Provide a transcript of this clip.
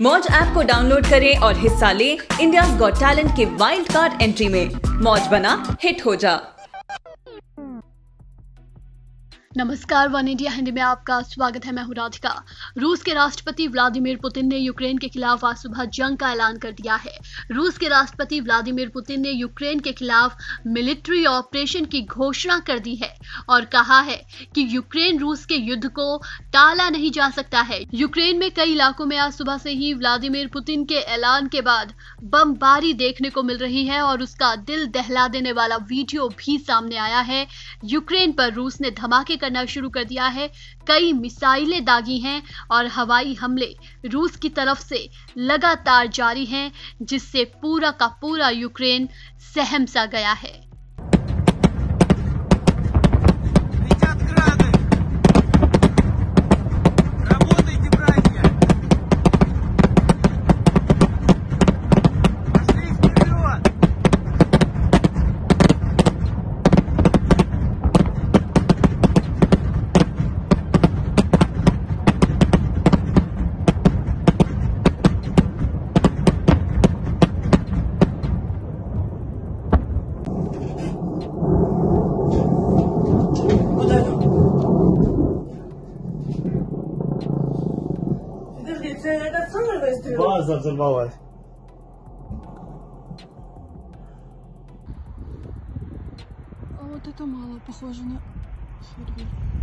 मौज ऐप को डाउनलोड करें और हिस्सा लें इंडिया गॉट टैलेंट के वाइल्ड कार्ड एंट्री में। मौज बना हिट हो जा। नमस्कार, वन इंडिया हिंदी में आपका स्वागत है। मैं हूँ राधिका। रूस के राष्ट्रपति व्लादिमीर पुतिन ने यूक्रेन के खिलाफ आज सुबह जंग का ऐलान कर दिया है। रूस के राष्ट्रपति व्लादिमीर पुतिन ने यूक्रेन के खिलाफ मिलिट्री ऑपरेशन की घोषणा कर दी है और कहा है कि यूक्रेन रूस के युद्ध को टाला नहीं जा सकता है। यूक्रेन में कई इलाकों में आज सुबह से ही व्लादिमीर पुतिन के ऐलान के बाद बमबारी देखने को मिल रही है और उसका दिल दहला देने वाला वीडियो भी सामने आया है। यूक्रेन पर रूस ने धमाके करना शुरू कर दिया है। कई मिसाइलें दागी हैं और हवाई हमले रूस की तरफ़ से लगातार जारी हैं, जिससे पूरा का पूरा यूक्रेन सहम सा गया है। Подожди, це этот самый выстрел? База взорвалась. вот это мало похоже на фейерверк